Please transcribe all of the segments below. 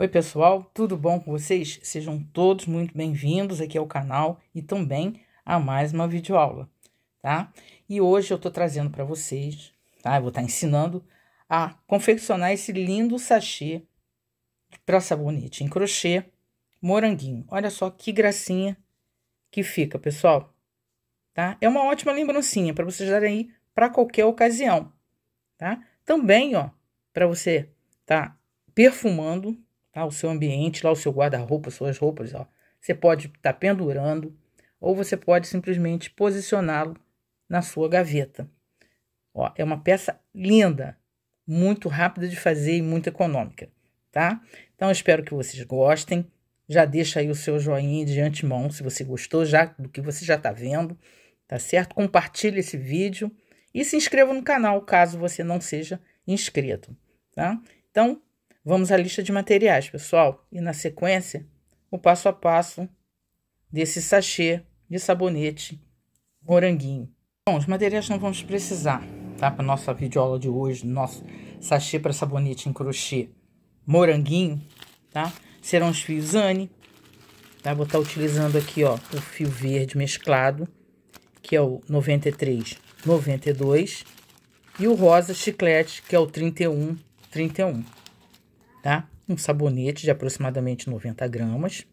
Oi, pessoal, tudo bom com vocês? Sejam todos muito bem-vindos aqui ao canal e também a mais uma videoaula, tá? E hoje eu tô trazendo para vocês, tá? Eu vou estar tá ensinando a confeccionar esse lindo sachê para sabonete em crochê moranguinho. Olha só que gracinha que fica, pessoal, tá? É uma ótima lembrancinha para vocês darem aí para qualquer ocasião, tá? Também, ó, para você tá perfumando tá? O seu ambiente, lá o seu guarda-roupa, suas roupas, ó. Você pode estar tá pendurando ou você pode simplesmente posicioná-lo na sua gaveta. Ó, é uma peça linda, muito rápida de fazer e muito econômica, tá? Então, espero que vocês gostem. Já deixa aí o seu joinha de antemão, se você gostou já do que você já está vendo, tá certo? Compartilhe esse vídeo e se inscreva no canal, caso você não seja inscrito, tá? Então, Vamos à lista de materiais, pessoal, e na sequência, o passo a passo desse sachê de sabonete moranguinho. Bom, os materiais não vamos precisar, tá? Para nossa videoaula de hoje, nosso sachê para sabonete em crochê moranguinho, tá? Serão os fios Zane, tá? Vou estar tá utilizando aqui, ó, o fio verde mesclado, que é o 93, 92, e o rosa chiclete, que é o 31, 31 tá? Um sabonete de aproximadamente 90 gramas,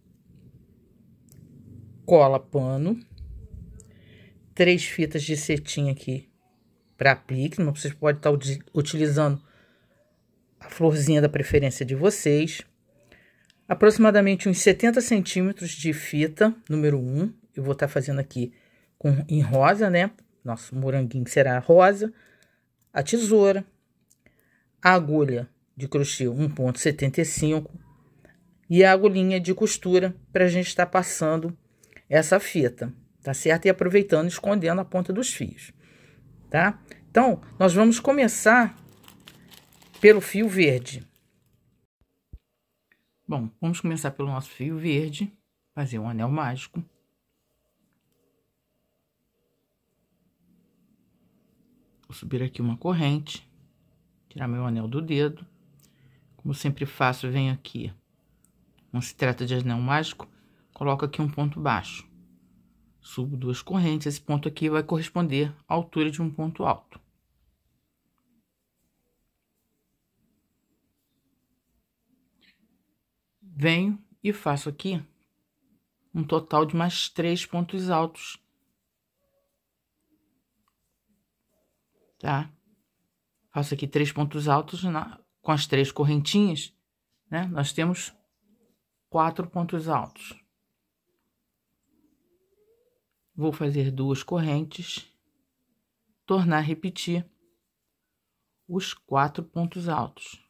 cola pano, três fitas de cetim aqui para aplique. Vocês podem estar utilizando a florzinha da preferência de vocês. Aproximadamente uns 70 centímetros de fita, número 1. Eu vou estar tá fazendo aqui com, em rosa, né? Nosso moranguinho será rosa. A tesoura, a agulha de crochê 1.75 e a agulhinha de costura para a gente estar tá passando essa fita, tá certo? E aproveitando, escondendo a ponta dos fios, tá? Então, nós vamos começar pelo fio verde. Bom, vamos começar pelo nosso fio verde, fazer um anel mágico. Vou subir aqui uma corrente, tirar meu anel do dedo. Como sempre faço, venho aqui. Não se trata de anel mágico, coloco aqui um ponto baixo. Subo duas correntes, esse ponto aqui vai corresponder à altura de um ponto alto. Venho e faço aqui um total de mais três pontos altos. Tá? Faço aqui três pontos altos na, com as três correntinhas, né? Nós temos quatro pontos altos. Vou fazer duas correntes, tornar a repetir os quatro pontos altos.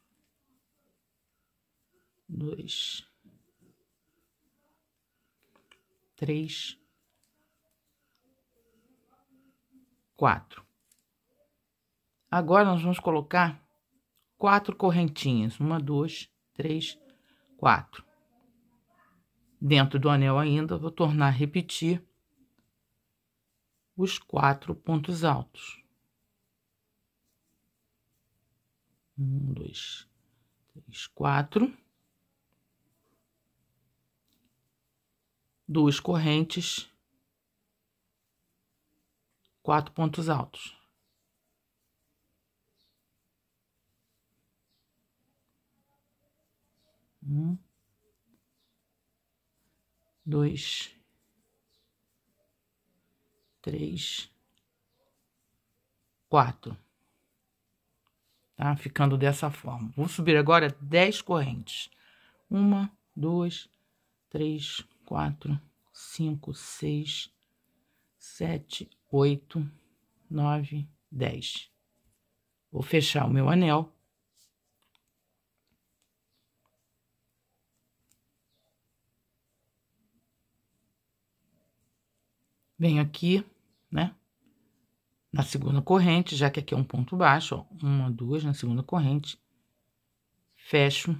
Dois, três, quatro. Agora nós vamos colocar quatro correntinhas. Uma, duas, três, quatro. Dentro do anel ainda, vou tornar a repetir os quatro pontos altos. Um, dois, três, quatro. Duas correntes, quatro pontos altos. Um, dois, três, quatro. Tá? Ficando dessa forma. Vou subir agora dez correntes. Uma, duas, três, quatro, cinco, seis, sete, oito, nove, dez. Vou fechar o meu anel. Venho aqui, né? Na segunda corrente, já que aqui é um ponto baixo, ó, uma, duas na segunda corrente, fecho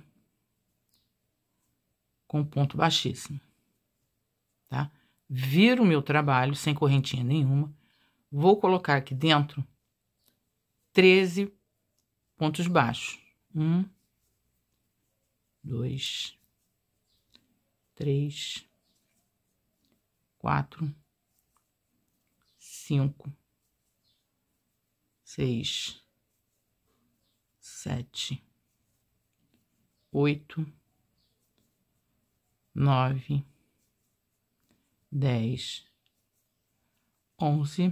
com ponto baixíssimo, tá? Viro o meu trabalho sem correntinha nenhuma, vou colocar aqui dentro 13 pontos baixos. Um, dois, três, quatro, cinco, seis, sete, oito, nove, dez, onze,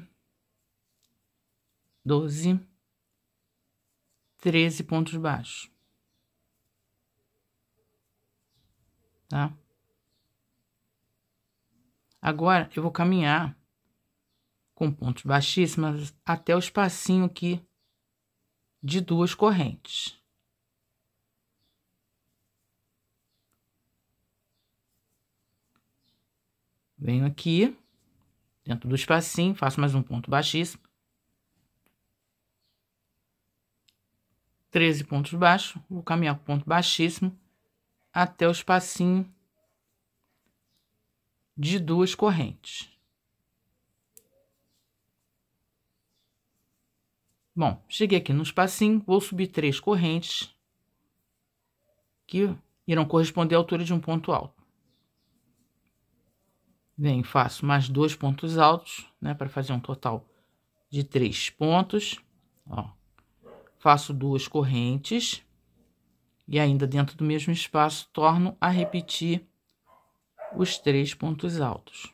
doze, treze pontos baixos. Tá? Agora, eu vou caminhar com pontos baixíssimos até o espacinho aqui de duas correntes. Venho aqui, dentro do espacinho, faço mais um ponto baixíssimo. 13 pontos baixos, vou caminhar com ponto baixíssimo até o espacinho de duas correntes. Bom, cheguei aqui no espacinho, vou subir três correntes que irão corresponder à altura de um ponto alto. Venho, faço mais dois pontos altos, né, para fazer um total de três pontos. Ó, faço duas correntes e ainda dentro do mesmo espaço torno a repetir os três pontos altos.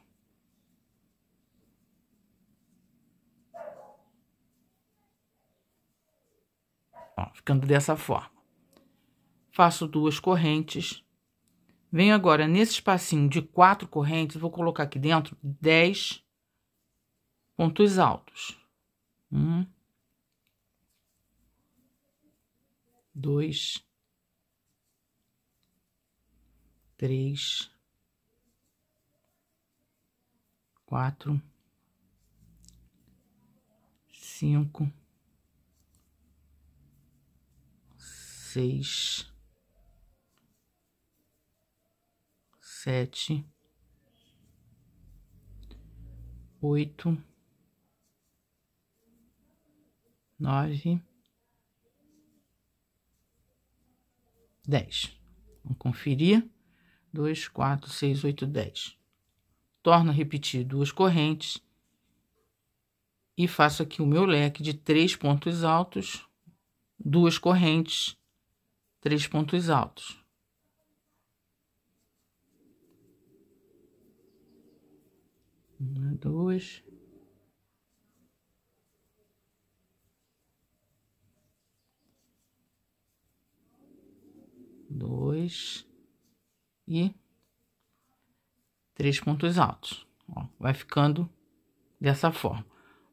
Ó, ficando dessa forma. Faço duas correntes. Venho agora nesse espacinho de quatro correntes, vou colocar aqui dentro dez pontos altos. Um, dois, três, quatro, cinco, seis, sete, oito, nove, dez. Vamos conferir. Dois, quatro, seis, oito, dez. Torno a repetir duas correntes e faço aqui o meu leque de três pontos altos, duas correntes três pontos altos. Uma, duas. Dois. E três pontos altos. Ó, vai ficando dessa forma.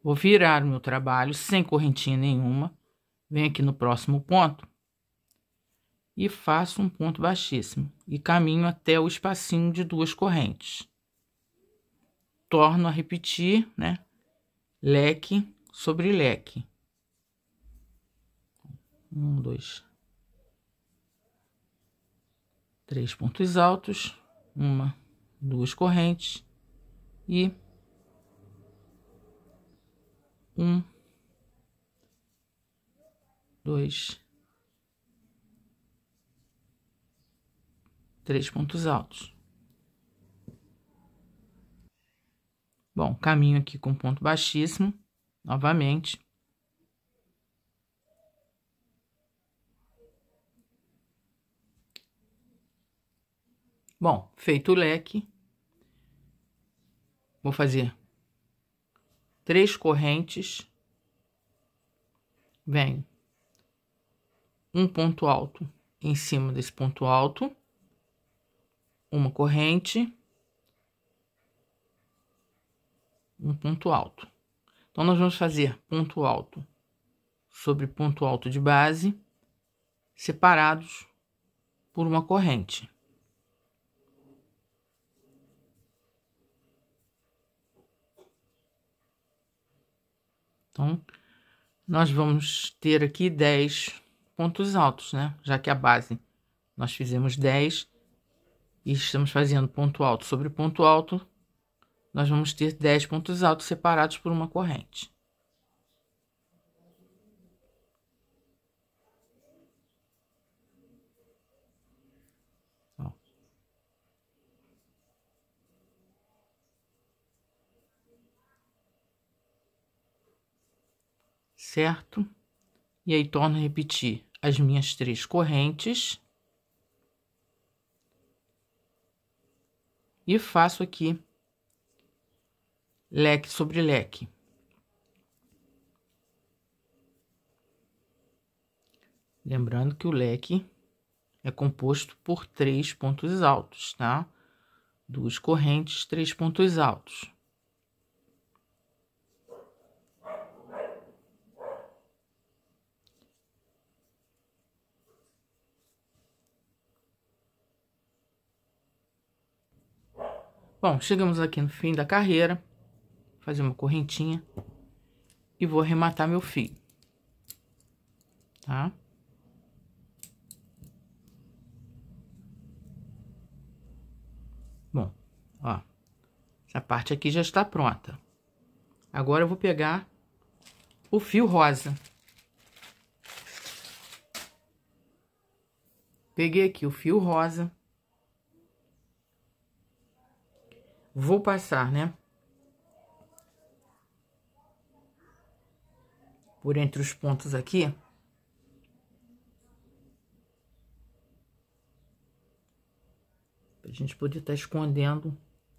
Vou virar o meu trabalho sem correntinha nenhuma. Venho aqui no próximo ponto e faço um ponto baixíssimo e caminho até o espacinho de duas correntes. Torno a repetir, né? Leque sobre leque. Um, dois, três pontos altos, uma, duas correntes e um, dois, três pontos altos. Bom, caminho aqui com ponto baixíssimo, novamente. Bom, feito o leque, vou fazer três correntes, venho um ponto alto em cima desse ponto alto, uma corrente, um ponto alto. Então, nós vamos fazer ponto alto sobre ponto alto de base, separados por uma corrente. Então, nós vamos ter aqui 10 pontos altos, né? Já que a base nós fizemos 10, e estamos fazendo ponto alto sobre ponto alto, nós vamos ter 10 pontos altos separados por uma corrente. Certo? E aí torno a repetir as minhas três correntes. E faço aqui leque sobre leque. Lembrando que o leque é composto por três pontos altos, tá? Duas correntes, três pontos altos. Bom, chegamos aqui no fim da carreira, fazer uma correntinha e vou arrematar meu fio, tá? Bom, ó, essa parte aqui já está pronta. Agora eu vou pegar o fio rosa. Peguei aqui o fio rosa. Vou passar, né? Por entre os pontos aqui. Pra gente poder estar tá escondendo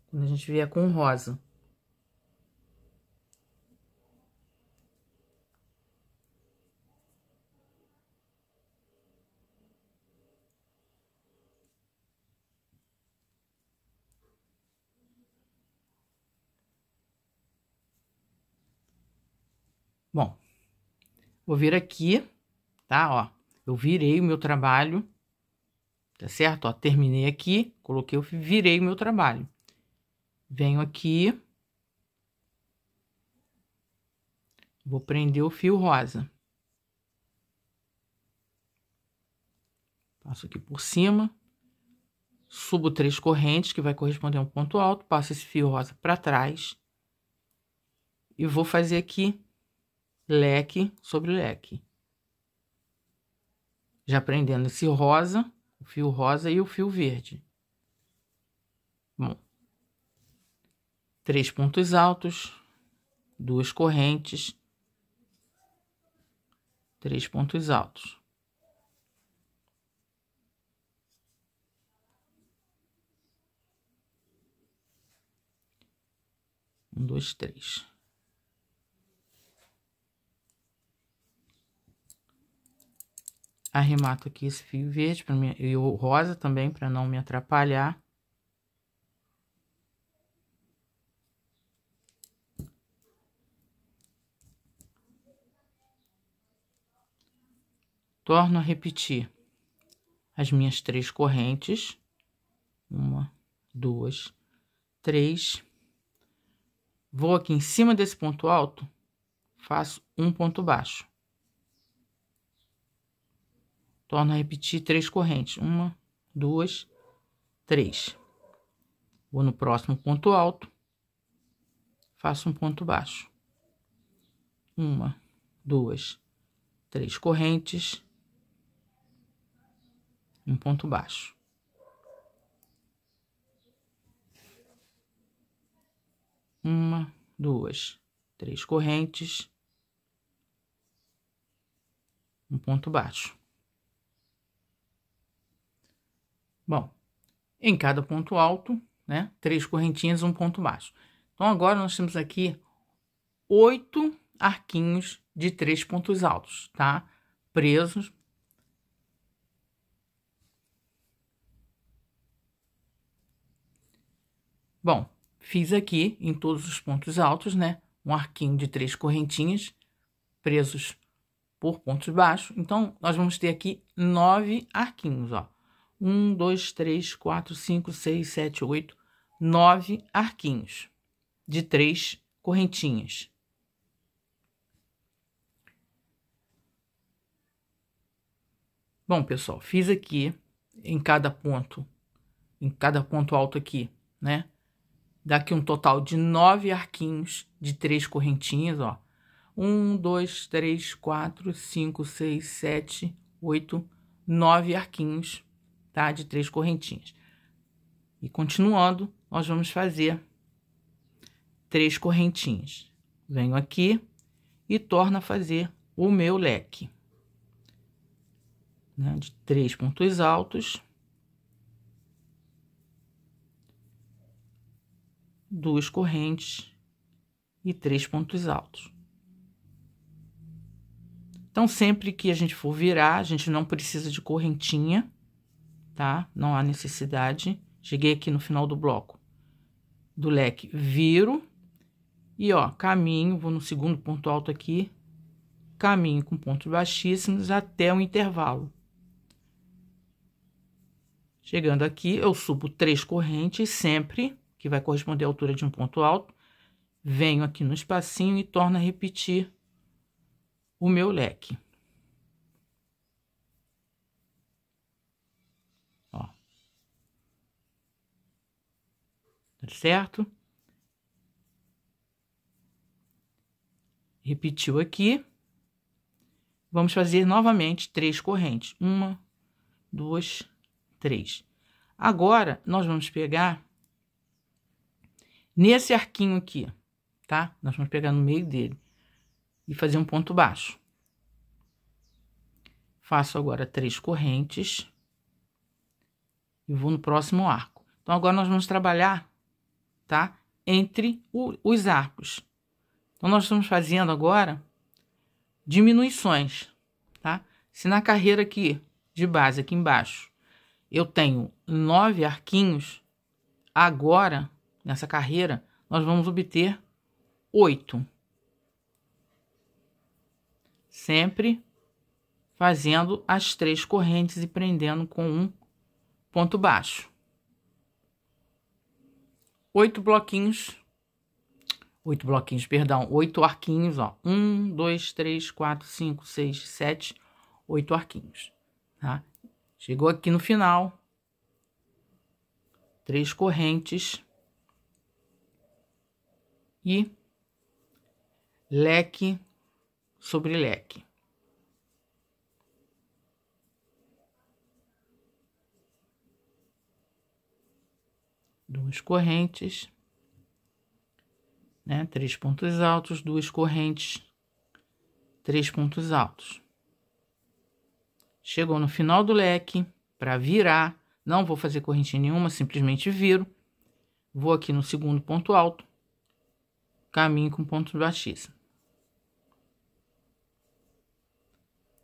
quando a gente vier com rosa. Bom, vou vir aqui, tá? Ó, eu virei o meu trabalho, tá certo? Ó, terminei aqui, coloquei, eu virei o meu trabalho. Venho aqui, vou prender o fio rosa. Passo aqui por cima, subo três correntes, que vai corresponder a um ponto alto, passo esse fio rosa para trás e vou fazer aqui leque sobre leque. Já prendendo esse rosa, o fio rosa e o fio verde. Bom, três pontos altos, duas correntes, três pontos altos. Um, dois, três. Arremato aqui esse fio verde para mim, e o rosa também, para não me atrapalhar. Torno a repetir as minhas três correntes. Uma, duas, três. Vou aqui em cima desse ponto alto, faço um ponto baixo. Torno a repetir três correntes. Uma, duas, três. Vou no próximo ponto alto. Faço um ponto baixo. Uma, duas, três correntes. Um ponto baixo. Uma, duas, três correntes. Um ponto baixo. Bom, em cada ponto alto, né, três correntinhas, um ponto baixo. Então, agora nós temos aqui oito arquinhos de três pontos altos, tá? Presos. Bom, fiz aqui em todos os pontos altos, né? Um arquinho de três correntinhas presos por pontos baixos. Então, nós vamos ter aqui nove arquinhos, ó um, dois, três, quatro, cinco, seis, sete, oito, nove arquinhos de três correntinhas. Bom, pessoal, fiz aqui em cada ponto, em cada ponto alto aqui, né? Dá aqui um total de nove arquinhos de três correntinhas, ó. Um, dois, três, quatro, cinco, seis, sete, oito, nove arquinhos tá? De três correntinhas. E continuando, nós vamos fazer três correntinhas. Venho aqui e torno a fazer o meu leque. Né, de três pontos altos. Duas correntes e três pontos altos. Então, sempre que a gente for virar, a gente não precisa de correntinha, tá? Não há necessidade. Cheguei aqui no final do bloco do leque, viro e, ó, caminho, vou no segundo ponto alto aqui, caminho com pontos baixíssimos até o intervalo. Chegando aqui, eu subo três correntes sempre, que vai corresponder à altura de um ponto alto, venho aqui no espacinho e torno a repetir o meu leque. Certo? Repetiu aqui. Vamos fazer novamente três correntes. Uma, duas, três. Agora, nós vamos pegar nesse arquinho aqui, tá? Nós vamos pegar no meio dele e fazer um ponto baixo. Faço agora três correntes e vou no próximo arco. Então, agora nós vamos trabalhar, tá? Entre o, os arcos. Então, nós estamos fazendo agora diminuições, tá? Se na carreira aqui, de base, aqui embaixo, eu tenho nove arquinhos, agora, nessa carreira, nós vamos obter oito sempre fazendo as três correntes e prendendo com um ponto baixo. Oito bloquinhos, oito bloquinhos, perdão, oito arquinhos, ó. Um, dois, três, quatro, cinco, seis, sete, oito arquinhos, tá? Chegou aqui no final, três correntes e leque sobre leque. Duas correntes, né? Três pontos altos, duas correntes, três pontos altos. Chegou no final do leque, para virar, não vou fazer corrente nenhuma, simplesmente viro. Vou aqui no segundo ponto alto, caminho com pontos baixíssimos.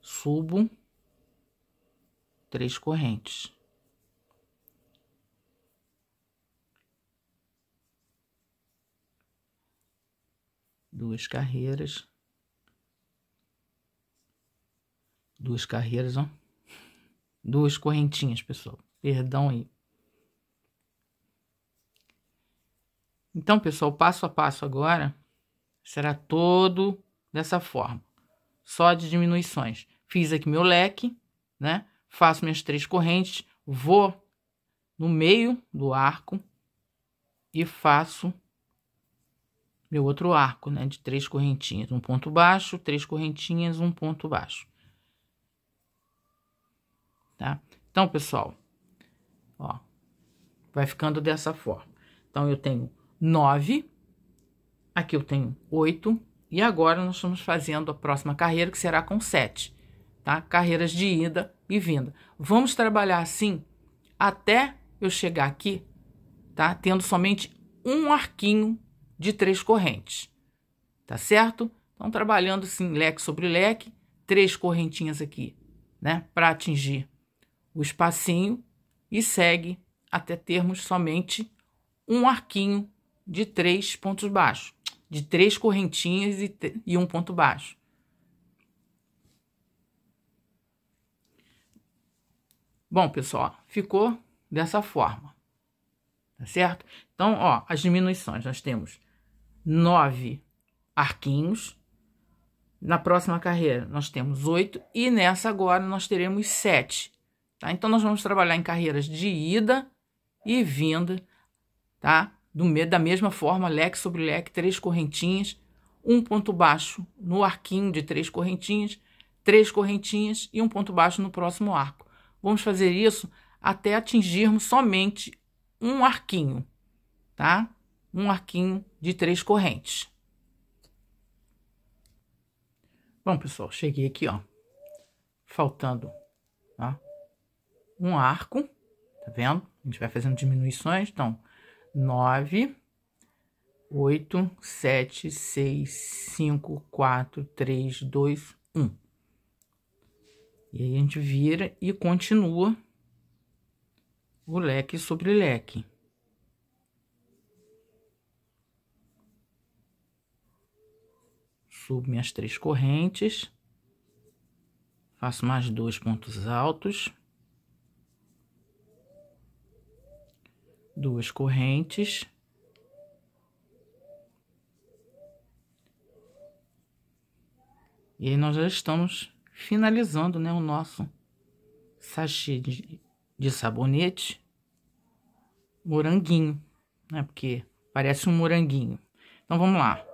subo três correntes. Duas carreiras. Duas carreiras, ó. Duas correntinhas, pessoal. Perdão aí. Então, pessoal, passo a passo agora será todo dessa forma, só de diminuições. Fiz aqui meu leque, né? Faço minhas três correntes, vou no meio do arco e faço meu outro arco, né? De três correntinhas, um ponto baixo, três correntinhas, um ponto baixo. Tá? Então, pessoal, ó, vai ficando dessa forma. Então, eu tenho nove, aqui eu tenho oito, e agora nós estamos fazendo a próxima carreira, que será com sete tá? Carreiras de ida e vinda. Vamos trabalhar assim até eu chegar aqui, tá? Tendo somente um arquinho de três correntes, tá certo? Então, trabalhando assim, leque sobre leque, três correntinhas aqui, né? Para atingir o espacinho e segue até termos somente um arquinho de três pontos baixos, de três correntinhas e, e um ponto baixo. Bom, pessoal, ficou dessa forma, tá certo? Então, ó, as diminuições, nós temos nove arquinhos, na próxima carreira nós temos oito, e nessa agora nós teremos sete, tá? Então, nós vamos trabalhar em carreiras de ida e vinda, tá? Do, da mesma forma, leque sobre leque, três correntinhas, um ponto baixo no arquinho de três correntinhas, três correntinhas e um ponto baixo no próximo arco. Vamos fazer isso até atingirmos somente um arquinho, tá? Um arquinho de três correntes. Bom, pessoal, cheguei aqui, ó, faltando, tá? Um arco, tá vendo? A gente vai fazendo diminuições, então, nove, oito, sete, seis, cinco, quatro, três, dois, um. E aí a gente vira e continua o leque sobre leque. Subo minhas três correntes, faço mais dois pontos altos, duas correntes. E aí nós já estamos finalizando, né, o nosso sachê de, de sabonete moranguinho, né, porque parece um moranguinho. Então, vamos lá.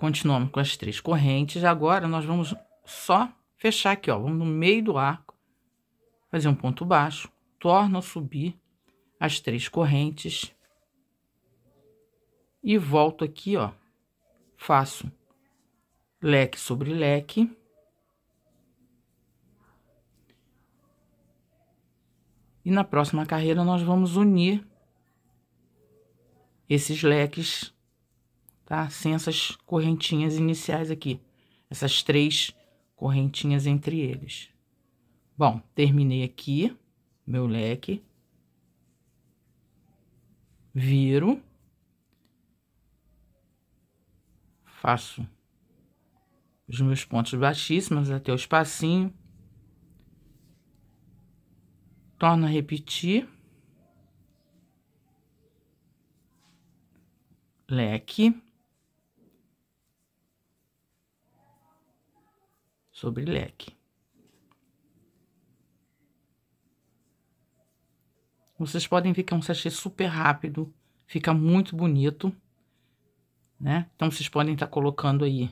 Continuamos com as três correntes. Agora, nós vamos só fechar aqui, ó. Vamos no meio do arco, fazer um ponto baixo, torno a subir as três correntes e volto aqui, ó. Faço leque sobre leque. E na próxima carreira nós vamos unir esses leques, tá? Sem essas correntinhas iniciais aqui. Essas três correntinhas entre eles. Bom, terminei aqui meu leque. Viro. Faço os meus pontos baixíssimos até o espacinho. Torno a repetir. Leque. Sobre leque. Vocês podem ver que é um sachê super rápido, fica muito bonito, né? Então, vocês podem estar tá colocando aí,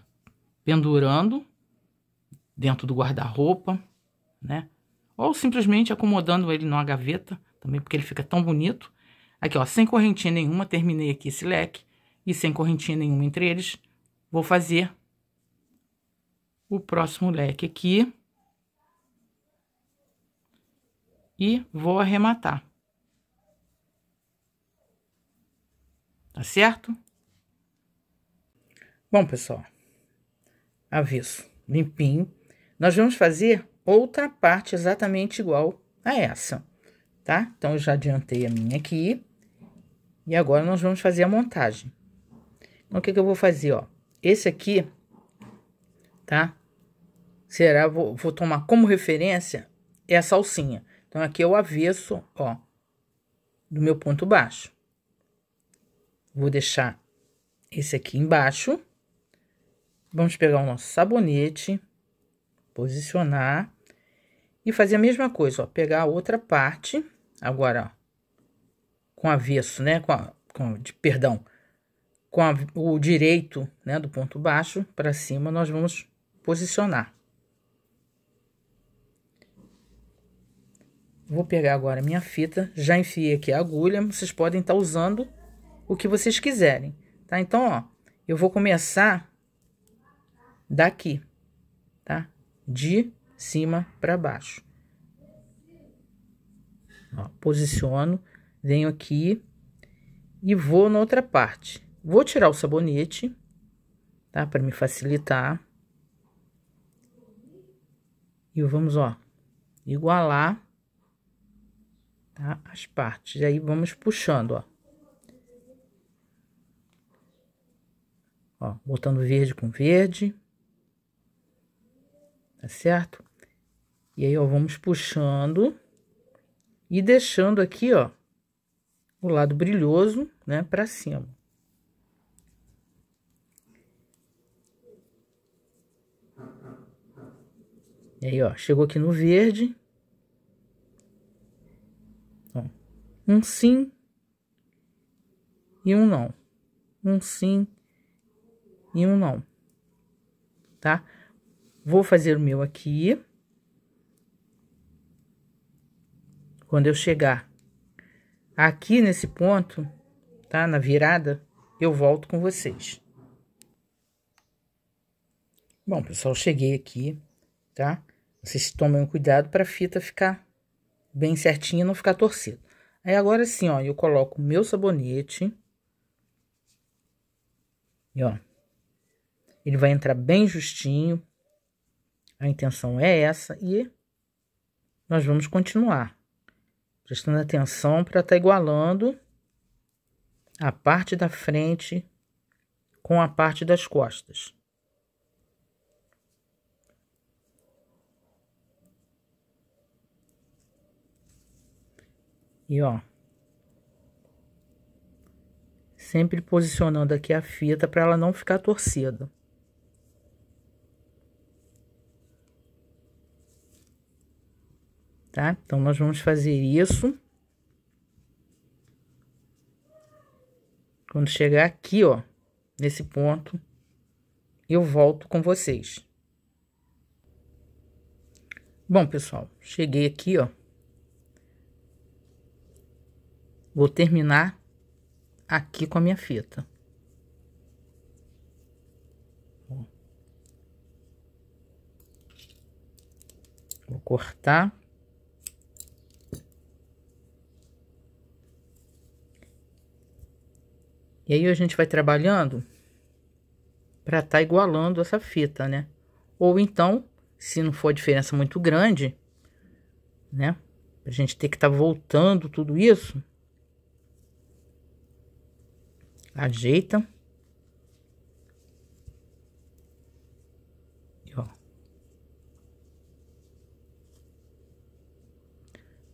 pendurando dentro do guarda-roupa, né? Ou simplesmente acomodando ele numa gaveta, também porque ele fica tão bonito. Aqui, ó, sem correntinha nenhuma, terminei aqui esse leque. E sem correntinha nenhuma entre eles, vou fazer o próximo leque aqui. E vou arrematar. Tá certo? Bom, pessoal, avesso, limpinho. Nós vamos fazer outra parte exatamente igual a essa, tá? Então, eu já adiantei a minha aqui. E agora, nós vamos fazer a montagem. Então, o que que eu vou fazer, ó? Esse aqui, tá? Será, vou, vou tomar como referência essa alcinha. Então, aqui é o avesso, ó, do meu ponto baixo. Vou deixar esse aqui embaixo. Vamos pegar o nosso sabonete, posicionar e fazer a mesma coisa, ó. Pegar a outra parte, agora, ó, com avesso, né? Com, a, com de, perdão, com a, o direito, né? Do ponto baixo para cima, nós vamos posicionar. Vou pegar agora minha fita, já enfiei aqui a agulha, vocês podem estar tá usando o que vocês quiserem, tá? Então, ó, eu vou começar daqui, tá? De cima para baixo. Ó, posiciono, venho aqui e vou na outra parte. Vou tirar o sabonete, tá? Para me facilitar. E vamos, ó, igualar, tá? As partes. Aí, vamos puxando, ó. Ó, botando verde com verde. Tá certo? E aí, ó, vamos puxando e deixando aqui, ó, o lado brilhoso, né, pra cima. E aí, ó, chegou aqui no verde. Ó, um sim e um não. Um sim e um não, tá? Vou fazer o meu aqui. Quando eu chegar aqui nesse ponto, tá? Na virada, eu volto com vocês. Bom, pessoal, cheguei aqui, tá? Vocês tomem cuidado para a fita ficar bem certinha e não ficar torcida. Aí agora sim, ó, eu coloco o meu sabonete. E ó, ele vai entrar bem justinho. A intenção é essa e nós vamos continuar. Prestando atenção para estar tá igualando a parte da frente com a parte das costas. E ó. Sempre posicionando aqui a fita para ela não ficar torcida. Tá? Então, nós vamos fazer isso. Quando chegar aqui, ó, nesse ponto, eu volto com vocês. Bom, pessoal, cheguei aqui, ó. Vou terminar aqui com a minha fita. Vou cortar. E aí a gente vai trabalhando para tá igualando essa fita, né? Ou então, se não for diferença muito grande, né? A gente ter que estar tá voltando tudo isso, ajeita.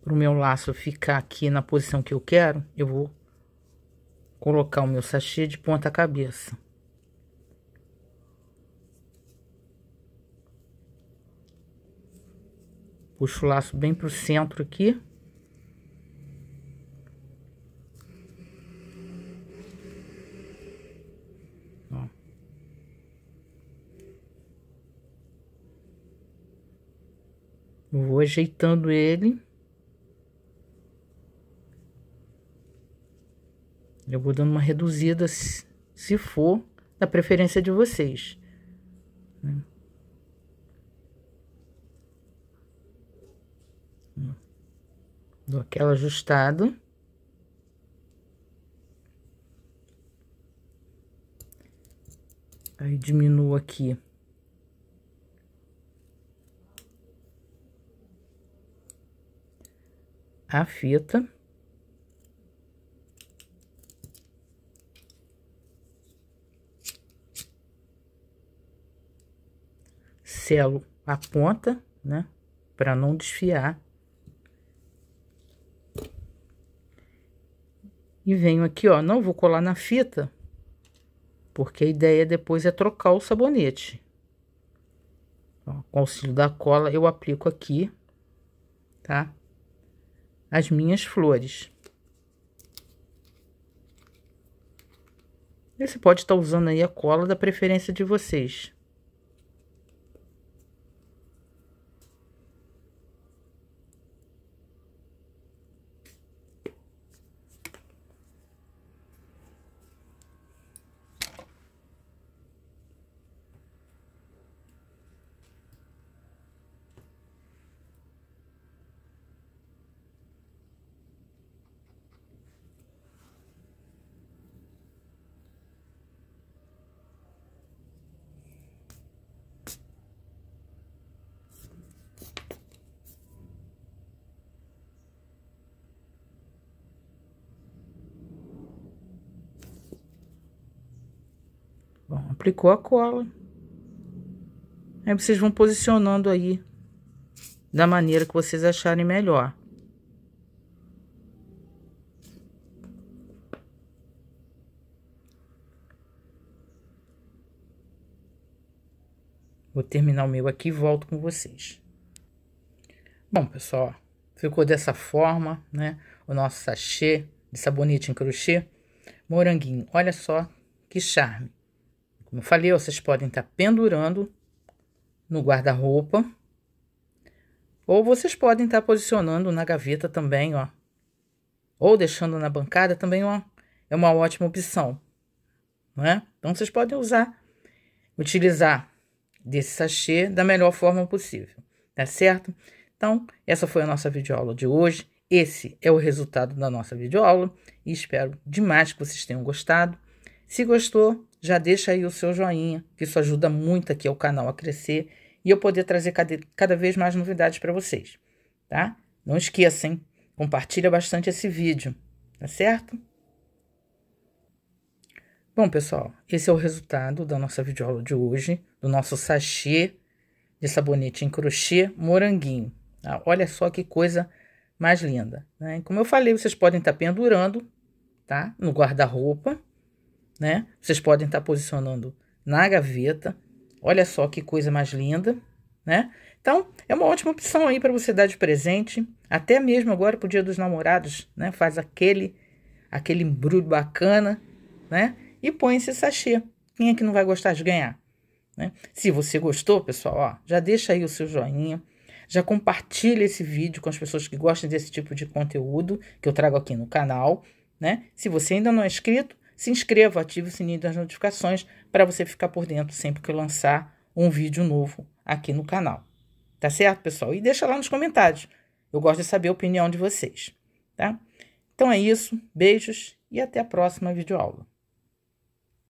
Para o meu laço ficar aqui na posição que eu quero, eu vou colocar o meu sachê de ponta cabeça. Puxo o laço bem pro centro aqui. Vou ajeitando ele. Eu vou dando uma reduzida se, for da preferência de vocês. Né? Dou aquela ajustada. Aí diminuo aqui a fita. Selo a ponta, né? Para não desfiar. E venho aqui, ó, não vou colar na fita, porque a ideia depois é trocar o sabonete. Ó, com o auxílio da cola, eu aplico aqui, tá? As minhas flores. E você pode estar usando aí a cola da preferência de vocês. Bom, aplicou a cola. Aí vocês vão posicionando aí da maneira que vocês acharem melhor. Vou terminar o meu aqui e volto com vocês. Bom, pessoal, ficou dessa forma, né? O nosso sachê de sabonete em crochê. Moranguinho, olha só que charme. Como falei, vocês podem estar tá pendurando no guarda-roupa. Ou vocês podem estar tá posicionando na gaveta também, ó. Ou deixando na bancada também, ó. É uma ótima opção, não é? Então, vocês podem usar, utilizar desse sachê da melhor forma possível, tá certo? Então, essa foi a nossa videoaula de hoje. Esse é o resultado da nossa videoaula e espero demais que vocês tenham gostado. Se gostou, já deixa aí o seu joinha, que isso ajuda muito aqui ao canal a crescer e eu poder trazer cada, cada vez mais novidades para vocês, tá? Não esqueçam, compartilha bastante esse vídeo, tá certo? Bom, pessoal, esse é o resultado da nossa videoaula de hoje, do nosso sachê de sabonete em crochê moranguinho. Tá? Olha só que coisa mais linda. Né? Como eu falei, vocês podem estar pendurando tá? no guarda-roupa, né? Vocês podem estar posicionando na gaveta. Olha só que coisa mais linda, né? Então, é uma ótima opção aí para você dar de presente, até mesmo agora para o Dia dos Namorados, né? Faz aquele aquele embrulho bacana, né? e põe esse sachê. Quem é que não vai gostar de ganhar? Né? Se você gostou, pessoal, ó, já deixa aí o seu joinha, já compartilha esse vídeo com as pessoas que gostam desse tipo de conteúdo que eu trago aqui no canal. Né? Se você ainda não é inscrito, se inscreva, ative o sininho das notificações para você ficar por dentro sempre que eu lançar um vídeo novo aqui no canal. Tá certo, pessoal? E deixa lá nos comentários. Eu gosto de saber a opinião de vocês, tá? Então é isso. Beijos e até a próxima videoaula.